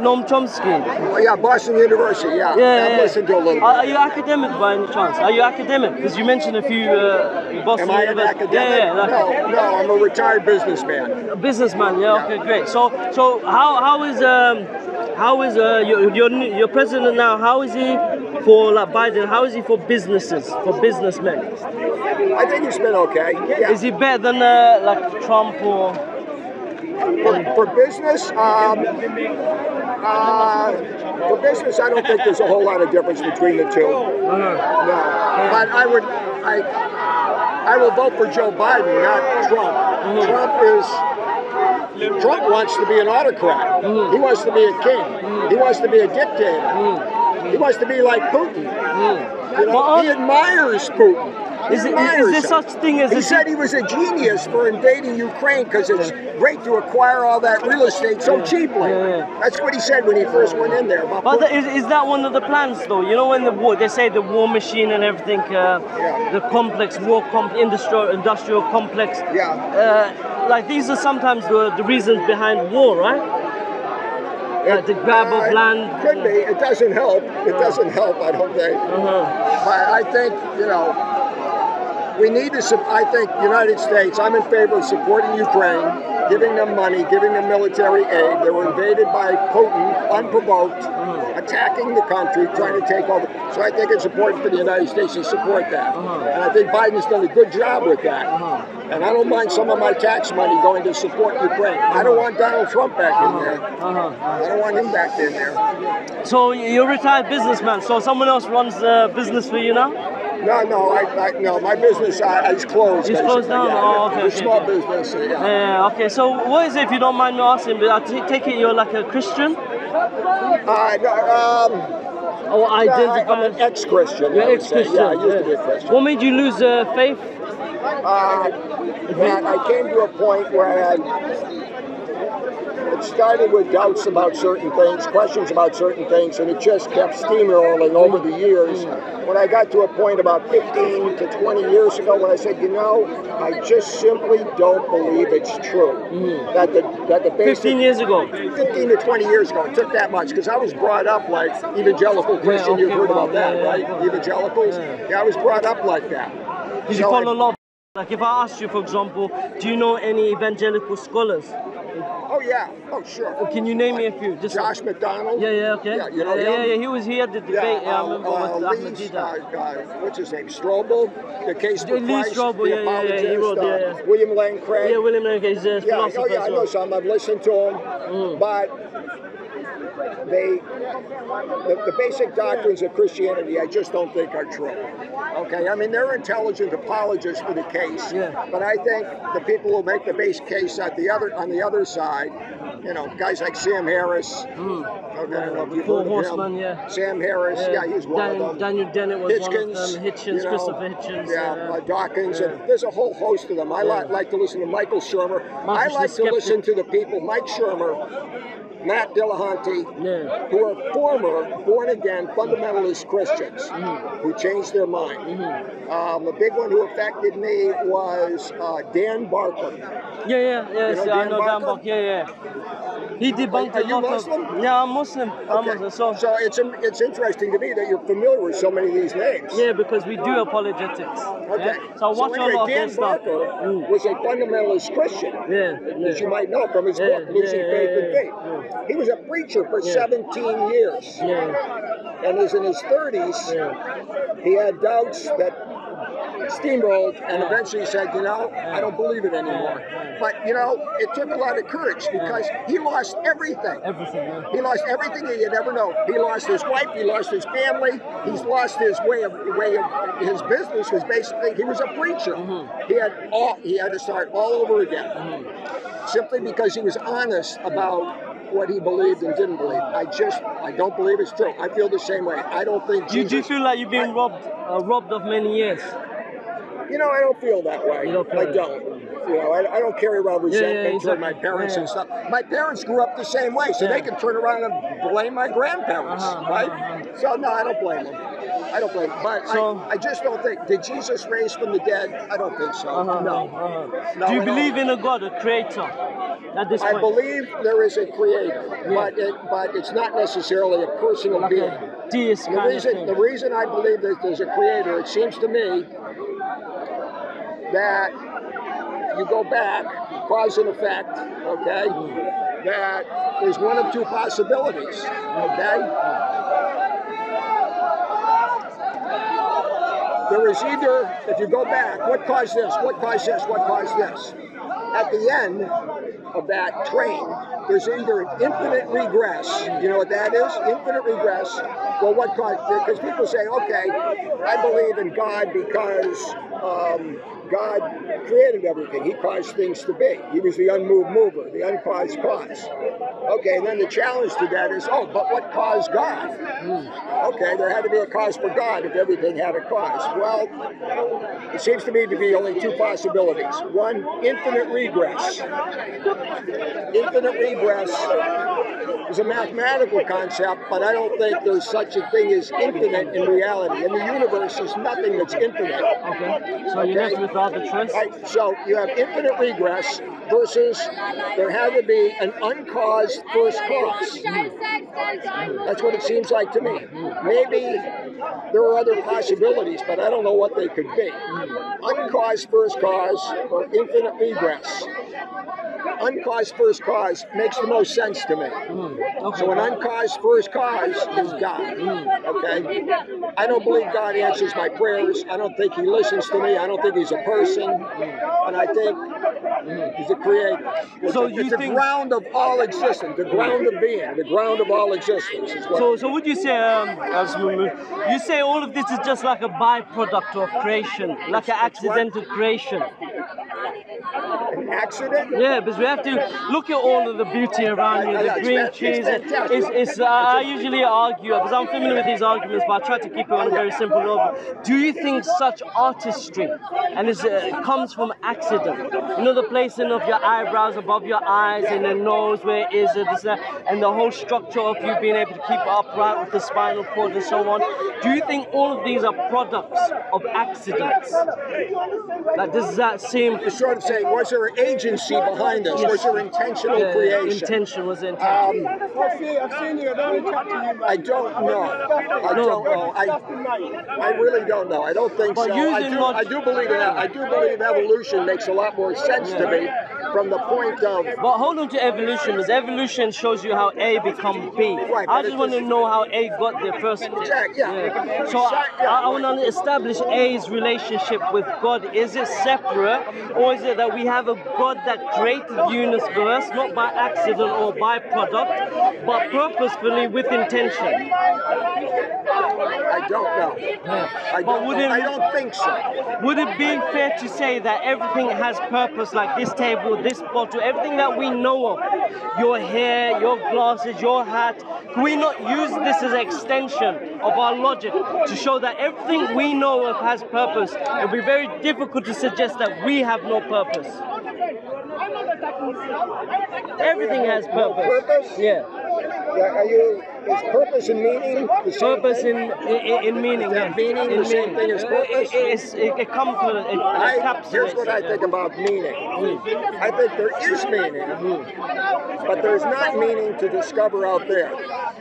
Noam Chomsky. Oh, yeah, Boston University. Yeah, Yeah, yeah. listened to a little Are, bit. are you academic by any chance? Are you academic? Because you mentioned a few uh, Boston Am I an University- academic? Yeah, yeah. Like, no, no, I'm a retired businessman. A businessman, yeah, okay, great. So, so how how is um how is uh your your your president now? How is he for like Biden? How is he for businesses, for businessmen? I think it's been okay. Yeah. Is he better than uh, like Trump or? for, for business, um, uh, for business, I don't think there's a whole lot of difference between the two. No, but I would, I, I will vote for Joe Biden, not Trump. Mm-hmm. Trump is, Trump wants to be an autocrat. Mm-hmm. He wants to be a king. He mm-hmm. wants to be a dictator. He wants to be like Putin. You know, But, uh, he admires Putin. Is it- is there such thing as He a- said he was a genius for invading Ukraine because it's great to acquire all that real estate so cheaply. Yeah, yeah. That's what he said when he first went in there. But But the, is, is that one of the plans though? You know when the war, they say the war machine and everything, uh, Yeah. the complex war comp, industrial industrial complex. Yeah. Uh, like these are sometimes the, the reasons behind war, right? Like the grab Uh, of it land. Could be. It doesn't help. It doesn't help, I don't think. Uh-huh. But I think, you know, we need to, I think, United States, I'm in favor of supporting Ukraine, giving them money, giving them military aid. They were invaded by Putin, unprovoked, mm. attacking the country, trying to take over. So I think it's important for the United States to support that. Uh-huh. And I think Biden's done a good job with that. Uh-huh. And I don't mind some of my tax money going to support Ukraine. I don't uh-huh. want Donald Trump back in there. Uh-huh. I don't want him back in there. So you're a retired businessman. So someone else runs the business for you now? No, no, I, I no, my business uh, is closed. It's closed down? Yeah, Oh, okay, It's okay, small okay. business. Yeah. Yeah. Okay. So what is it, if you don't mind me asking? But I t- take it you're like a Christian Uh, no, um, or I, identify? I'm an ex-Christian. You're I ex-Christian. Yeah, I used to be a Christian. What made you lose uh, faith? Uh, that I came to a point where I it started with doubts about certain things, questions about certain things, and it just kept steamrolling over the years. When I got to a point about 15 to 20 years ago, when I said, you know, I just simply don't believe it's true mm. that the that the basic 15 years ago. 15 to 20 years ago. It took that much because I was brought up like evangelical Christian. You've heard well, about that, yeah, yeah, right? yeah. Evangelicals. Yeah. Yeah, I was brought up like that. Did you So follow I- a lot? Like if I asked you, for example, do you know any evangelical scholars? Oh yeah. Oh sure. Can you name me a few? Just Josh McDowell. Yeah, yeah, okay. Yeah, you know yeah, him? yeah, yeah, he was he had the debate. Yeah, I uh, remember uh, with Ahmed Lee, Deedat. uh, what's his name? Strobel, the case for Lee Strobel, the yeah, yeah, yeah, he wrote, yeah, uh, yeah. William Lane Craig. Yeah, William Lane, he's a Yeah, philosopher oh yeah, I know some. I've listened to him, Mm. but they, the, the basic doctrines of Christianity, I just don't think are true. Okay, I mean they're intelligent apologists for the case, Yeah. but I think the people who make the base case at the other on the other side, you know, guys like Sam Harris. Mm. Okay, I don't know if you've Four heard of Horsemen, him. yeah. Sam Harris, yeah, he's one Daniel, of them. Daniel Dennett was Hitchens, one of them. Hitchens, you know, Christopher Hitchens. yeah, uh, Dawkins, yeah. and there's a whole host of them. I li- Yeah. like to listen to Michael Shermer. I Marcus the like to listen to the people, Mike Shermer, Matt Dillahunty, Yeah. who are former born again fundamentalist Christians Mm-hmm. who changed their mind. Um, a big one who affected me was uh, Dan Barker. Yeah, yeah, yes, know yeah, I Dan know Dan Barker? Yeah, yeah. He debunked Are a you lot Muslim? of. Yeah, I'm Muslim. I'm Muslim. So, So it's it's interesting to me that you're familiar with so many of these names. yeah, because we do apologetics. Okay. Yeah? So I watch anyway, a lot of Dan. Barker Mm. was a fundamentalist Christian. Yeah, as you might know from his Yeah, book, Losing yeah, Faith yeah, and Faith. yeah. He was a preacher for Yeah. 17 years. Yeah, And was in his 30s, yeah. he had doubts that steamrolled and eventually said, you know, I don't believe it anymore. But, you know, it took a lot of courage because he lost everything. Everything. He lost everything he had ever known. He lost his wife. He lost his family. He's lost his way of way of his business was basically he was a preacher. Mm-hmm. He had all he had to start all over again, simply because he was honest about what he believed and didn't believe. I just I don't believe it's true. I feel the same way. I don't think Do you, do feel like you've been robbed, uh, robbed of many years? You know, I don't feel that way. You don't feel I don't. You know, I, I don't carry around Yeah, yeah, resentment toward my parents Yeah. and stuff. My parents grew up the same way, so Yeah. they can turn around and blame my grandparents, Uh-huh, right? uh-huh. So no, I don't blame them. I don't blame. Them. But So- I, I just don't think. Did Jesus raise from the dead? I don't think so. Uh-huh, no. uh-huh. No, Do you believe in a God, a creator? At this point. I believe there is a creator, but it, but it's not necessarily a personal like being. a The reason, the reason I believe that there's a creator, it seems to me that you go back, cause and effect, okay, that there's one of two possibilities, okay? There is either, if you go back, what caused this, what caused this, what caused this? At the end of that train, there's either an infinite regress, you know what that is? Infinite regress. Well, what caused, because people say, okay, I believe in God because um, God created everything. He caused things to be. He was the unmoved mover, the uncaused cause. Okay, and then the challenge to that is, oh, but what caused God? Okay, there had to be a cause for God if everything had a cause. Well, it seems to me to be only two possibilities. One, infinite regress. Infinite regress is a mathematical concept, but I don't think there's such a thing as infinite in reality. In the universe, there's nothing that's infinite. Okay. So Okay. left with the choice. Right, so you have infinite regress versus there had to be an uncaused first cause. That's what it seems like to me. Maybe there are other possibilities, but I don't know what they could be. Uncaused first cause or infinite regress. Uncaused first cause makes the most sense to me. Okay. So an uncaused first cause is God. Okay? I don't believe God answers my prayers. I don't think He listens to me. I don't think He's a person. And I think He's a creator. It's, So the- you it's the ground of all existence, the ground of being, the ground of all existence. Is what So, so would you say, um, as we move, you say all of this is just like a byproduct of creation, like an accidental creation? an accident? Yeah, because we have to look at all of the beauty around you, the green trees. It's, it's, uh, I usually argue, because I'm familiar with these arguments, but I try to keep it on a very simple level. Do you think such artistry, and it's, uh, comes from accident, you know, the placing of your eyebrows above your eyes and the nose where it is, this, uh, and the whole structure of you being able to keep upright with the spinal cord and so on, do you think all of these are products of accidents? Like, does that seem It's sort of saying, was there an agency behind this? Was there intentional uh, creation? intention was the intention? Um, I've seen, I've seen you. I don't want to you. I don't know. I don't know. I, I really don't know. I don't think But so. I do, I do believe in I do believe evolution makes a lot more sense to me from the point of But hold on to evolution, because evolution shows you how A become B. Right, I just want to know how A got there first. Exact- yeah. So I, Yeah. I want to establish A's relationship with God. Is it separate, or is it that we have a God that created the universe not by accident or by product, but purposefully with intention? I don't know. I But don't, it- I don't think so. Would it be fair to say that everything has purpose, like this table, this bottle, everything that we know of, your hair, your glasses, your hat, can we not use this as an extension of our logic to show that everything we know of has purpose? It would be very difficult to suggest that we have no purpose. Everything has purpose. Yeah, Are you? Is purpose and meaning the same purpose thing? in in, in meaning. yeah. meaning in the same thing as purpose? It, it, it, it comes to it, it I, here's what I think about meaning. Mm. I think there is meaning, but there's not meaning to discover out there.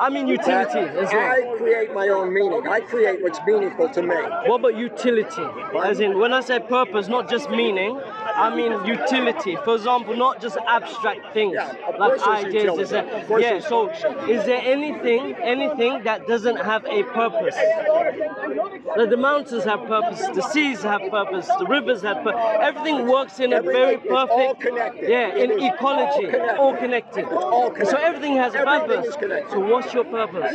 I mean utility as. I create my own meaning. I create what's meaningful to me. What about utility? As in, when I say purpose, not just meaning, I mean utility. For example, not just abstract things Yeah, like ideas. Is there- yeah. So, is there anything, anything that doesn't have a purpose? Like the mountains have purpose, the seas have purpose, the rivers have purpose. Everything works in a very Everything is all perfect. connected. Yeah, It in ecology, all connected. all connected. So everything has a purpose. So what's your purpose?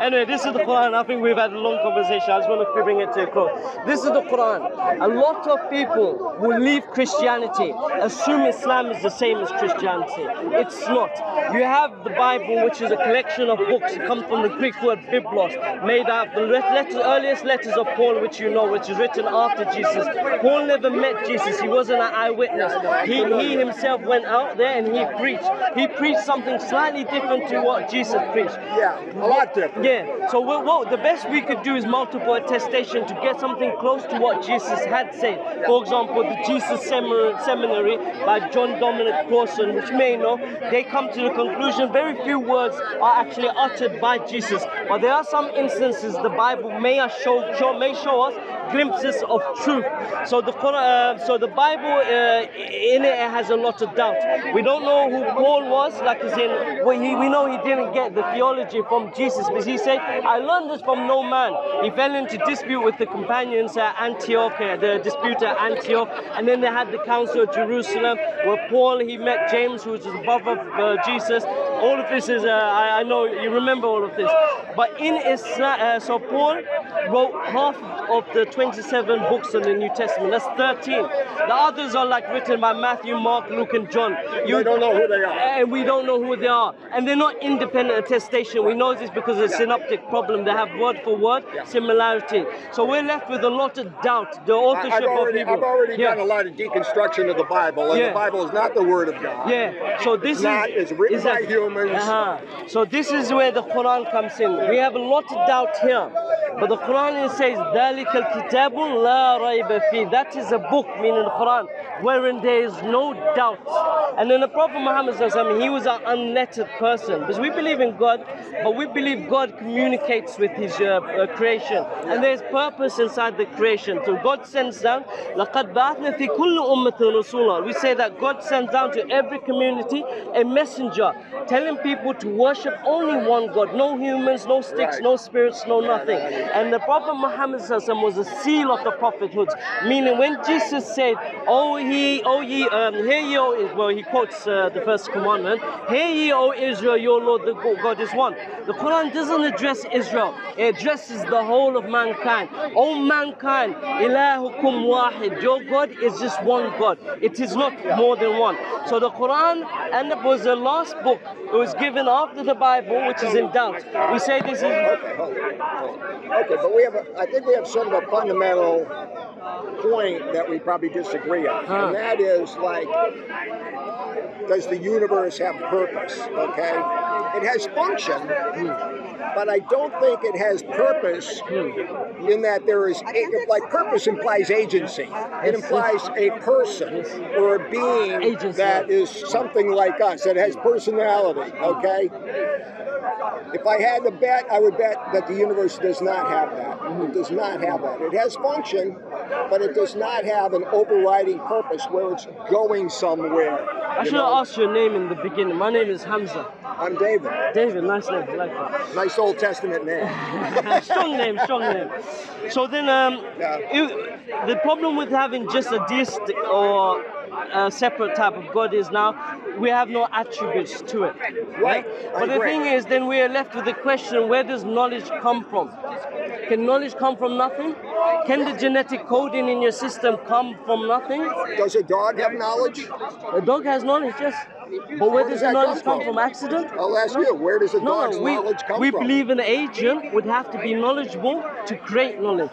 Anyway, this is the Quran. I think we've had a long conversation. I just want to bring it to a close. This is the Quran. A lot lot of people will leave Christianity, assume Islam is the same as Christianity. It's not. You have the Bible, which is a collection of books. It comes from the Greek word biblos, made out of the letters, earliest letters of Paul, which you know, which is written after Jesus. Paul never met Jesus. He wasn't an eyewitness. He, he himself went out there and he preached. He preached something slightly different to what Jesus preached. Yeah, a lot different. Yeah. So what, what the best we could do is multiple attestation to get something close to what Jesus had said. For example, the Jesus Seminary, by John Dominic Crossan, which may know, they come to the conclusion very few words are actually uttered by Jesus. But there are some instances the Bible may show, show may show us glimpses of truth. So the uh, so the Bible uh, in it has a lot of doubt. We don't know who Paul was, like as in we know he didn't get the theology from Jesus, because he said, "I learned this from no man." He fell into dispute with the companions at Antioch, uh, the dispute at Antioch, and then they had the Council of Jerusalem, where Paul he met James, who was brother of uh, Jesus. All of this is, uh, I, I, know you remember all of this, but in Islam, uh, so Paul wrote half of the 27 books in the New Testament. That's 13. The others are like written by Matthew, Mark, Luke, and John. You don't know who they are. And we don't know who they are. And they're not independent attestation. We know this because of the synoptic problem. They have word for word similarity. So we're left with a lot of doubt. The authorship I've already, of people. I've already yeah. done a lot of deconstruction of the Bible, and Yeah. the Bible is not the Word of God. Yeah. So this It's not. is It's written is by a- humans. Uh-huh. So this is where the Quran comes in. We have a lot of doubt here. But the Quran says, ذَلِكَ الْكِتَابُ لَا رَيْبَ فِيهِ That is a book, meaning the Quran, wherein there is no doubt. And then the Prophet Muhammad SAW, he was an unlettered person. Because we believe in God, but we believe God communicates with his uh, uh, creation. And there's purpose inside the creation. So God sends down, لَقَدْ بَعَثْنَا فِي كُلِّ أُمَّةٍ رَسُولًا We say that God sends down to every community a messenger, telling people to worship only one God. No humans, no sticks, no spirits, no nothing. And the Prophet Muhammad was a seal of the prophethood. Meaning when Jesus said, Oh ye, oh ye, um, hear ye, O Israel, well he quotes uh, the first commandment, Hear ye, O Israel, your Lord the God is one. The Quran doesn't address Israel, it addresses the whole of mankind. Oh mankind, ilahukum wahid, your God is just one God. It is not more than one. So the Quran and it was the last book. It was given after the Bible, which is in doubt. We say this is Okay, hold hold. Okay, but we have, a, I think we have sort of a fundamental point that we probably disagree on, Huh. and that is like, does the universe have purpose? Okay, it has function, hmm. But I don't think it has purpose in that there is, like, purpose implies agency. It implies a person or a being that is something like us, that has personality. Okay. If I had to bet, I would bet that the universe does not have that. It does not have that. It has function, but it does not have an overriding purpose where it's going somewhere. I should have asked your name in the beginning. My name is Hamza. I'm David. David, nice name. I like that. Nice Old Testament name. strong name, strong name. So then, um, Yeah. it- the problem with having just a deistic or a separate type of God is now we have no attributes to it. Right, I But the thing is, then we are left with the question: Where does knowledge come from? Can knowledge come from nothing? Can the genetic coding in your system come from nothing? Does a dog have knowledge? A dog has knowledge, yes. But where Where does does the knowledge come come from? from? Accident? I'll ask you, where does a No, dog's no, we, knowledge come we from? believe an agent would have to be knowledgeable to create knowledge.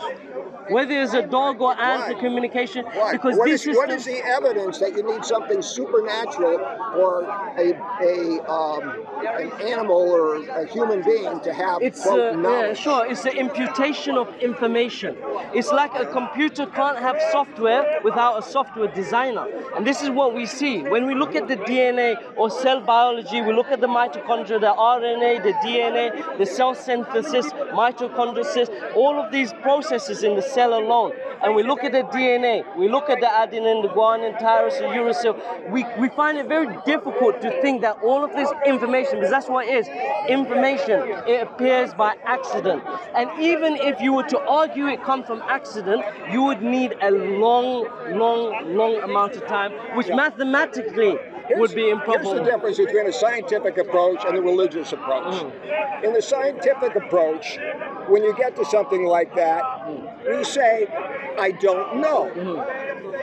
Whether it's a dog or the communication, Why? because What is, what systems. the evidence that you need something supernatural or a, a um, an animal or a human being to have It's quote, uh, yeah, sure. It's the imputation of information. It's like a computer can't have software without a software designer. And this is what we see when we look at the DNA or cell biology. We look at the mitochondria, the RNA, the DNA, the cell synthesis, mitochondriosis, all of these processes in the cell alone. And we look at the DNA. We look at the adenine, the guanine, tyrosine, uracil. We we find it very difficult to think that all of this information, because that's what it is, information, it appears by accident. And even if you were to argue it comes from accident, you would need a long, long, long amount of time, which mathematically would be Here's the difference between a scientific approach and a religious approach. Mm. In the scientific approach, when you get to something like that, we say I don't know.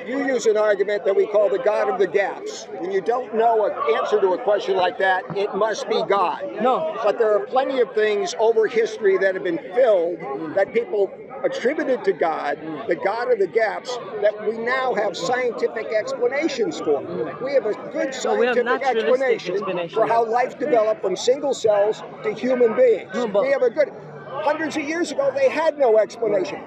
You use an argument that we call the God of the gaps. When you don't know an answer to a question like that, it must be God. No. But there are plenty of things over history that have been filled that people attributed to God, the God of the gaps, that we now have scientific explanations for. We have a good No, we have scientific explanation explanation. for how life developed from single cells to human beings. No, we have a good. Hundreds of years ago, they had no explanation.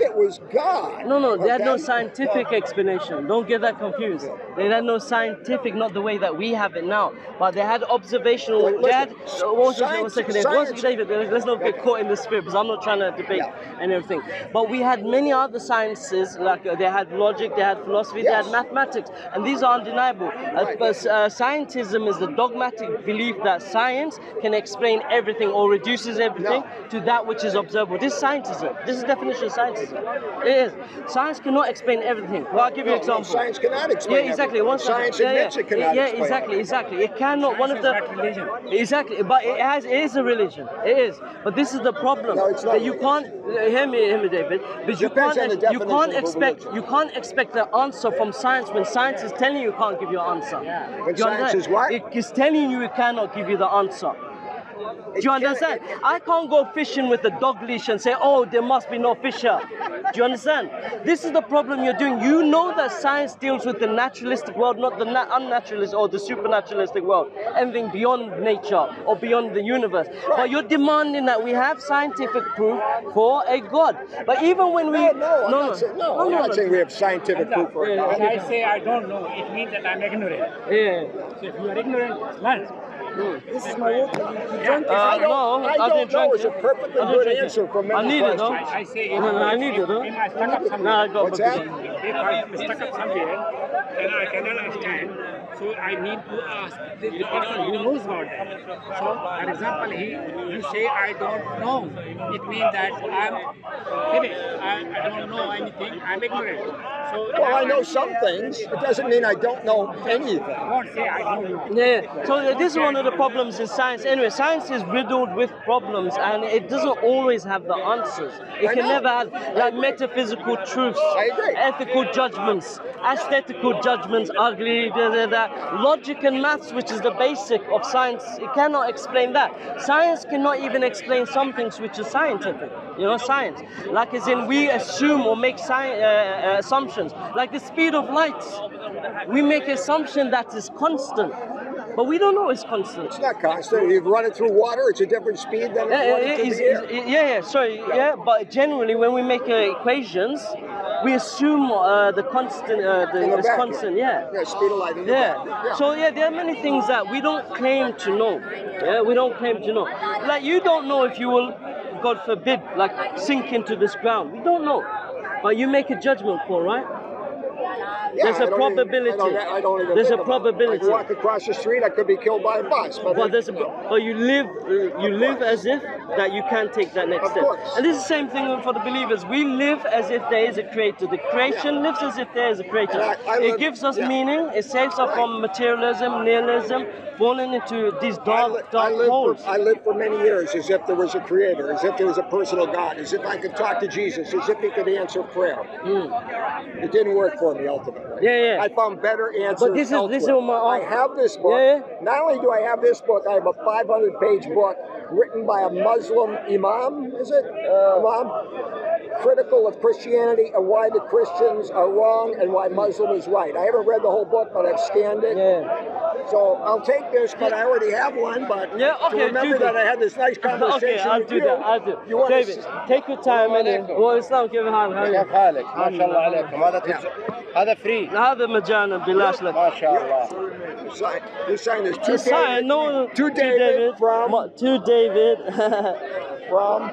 It was God. No, no, they had no scientific explanation. Don't get that confused. They had no scientific, not the way that we have it now, but they had observational. Wait, they had, uh, one second, one second, David. One second, David. Let's not get caught in the spirit because I'm not trying to debate Yeah. and everything. But we had many other sciences, like uh, they had logic, they had philosophy, they had mathematics, and these are undeniable. Uh, Right. but uh, scientism is the dogmatic belief that science can explain everything or reduces everything No. to that which is observable. This is scientism. This is definition of scientism. It is. Science cannot explain everything. Well, I'll give you an example. science cannot explain Yeah, exactly. everything. Science yeah, admits yeah. it cannot Yeah, explain exactly, everything. exactly. It cannot. One of the Science is not religion. exactly, but it has. It is a religion. It is. But this is the problem. No, it's not That you religion. can't hear me, hear me, David. But you Depends can't. on the you can't expect. You can't expect an answer from science when science is telling you it can't give you an answer. Yeah. When you science understand? is what? It is telling you it cannot give you the answer. Do you understand? I can't go fishing with a dog leash and say, oh, there must be no fish here. Do you understand? This is the problem you're doing. You know that science deals with the naturalistic world, not the na- unnaturalist or the supernaturalistic world, anything beyond nature or beyond the universe. But you're demanding that we have scientific proof for a God. But even when we. No, no, I'm not saying, no, I'm not saying we have scientific proof for it. Yeah, When I say I don't know, it means that I'm ignorant. Yeah. So if you are ignorant, learn. This is my work. Yeah. Uh, I don't, no, I I don't didn't know drink is a perfectly I didn't good drink it. answer for I many need it, though. I, I say No, no, I need it, huh? If I'm stuck up somewhere, got What's that? if I'm stuck up somewhere and I cannot understand, so I need to ask the, the person who knows about that. So, for example, he you say I don't know, it means that I'm finished. I, I don't know anything. I'm ignorant. So Well, I know some things. It doesn't mean I don't know anything. I won't say I don't know. Yeah, so this is one of the problems in science. Anyway, science is riddled with problems and it doesn't always have the answers. It I can know. never have like metaphysical truths, I agree. ethical judgments, aesthetical judgments, ugly, da, da, da. Logic and maths, which is the basic of science. It cannot explain that. Science cannot even explain some things which is scientific. You know, science. Like as in we assume or make uh, uh, assumptions. Like the speed of light. We make assumption that is constant. But we don't know it's constant. It's not constant. You run it through water, it's a different speed than Yeah, running yeah, through the air. yeah, yeah, sorry, yeah, but generally when we make uh, equations, we assume uh, the constant, uh, the, In constant, yeah. Yeah, speed of light in Yeah. So yeah, there are many things that we don't claim to know. Yeah, we don't claim to know. Like you don't know if you will, God forbid, like sink into this ground. We don't know. But you make a judgment call, right? Yeah, There's a don't even- probability. I don't, I don't There's a probability. I walk across the street, I could be killed by a bus. But, But there's a, but you live you live as if that you can't take that next Of step. course. And this is the same thing for the believers. We live as if there is a creator. The creation lives as if there is a creator. I- I it live- gives us yeah. meaning. It saves us from materialism, nihilism, falling into these I, dark, I, dark holes. for, I lived for many years as if there was a creator, as if there was a personal God, as if I could talk to Jesus, as if he could answer prayer. Hmm. It didn't work for me ultimately. Yeah, yeah. I found better answers. But this is- this is elsewhere. my- I have this book. Yeah. Not only do I have this book, I have a 500 page book written by a Muslim imam, is it? Uh, imam? Critical of Christianity and why the Christians are wrong and why Muslim is right. I haven't read the whole book, but I've scanned it. yeah. So I'll take this, but I already have one. But Yeah, okay, to remember do that that. I had this nice conversation Okay, I'll with do you. that. I'll do. You want David, to, take your time. innit? Well, Islam كيف حالك؟ How are you? كيف حالك؟ ما شاء الله عليكم هذا تج- هذا فري هذا مجانا بلاش لك. ما شاء الله you sign, you sign this. To To sign, no, to David from Ma- to David from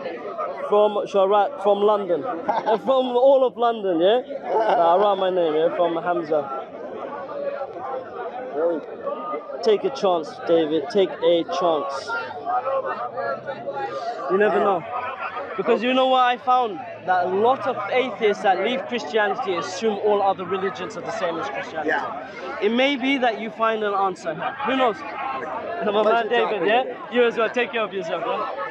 from Sharat from London, and from all of London, yeah. Uh, around my name, yeah, from Hamza. Take a chance, David. Take a chance. You never know. Because you know what I found? That a lot of atheists that leave Christianity assume all other religions are the same as Christianity. Yeah. It may be that you find an answer. Who knows? My man David, yeah? You as well. Take care of yourself, yeah?